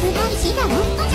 静かにしだろ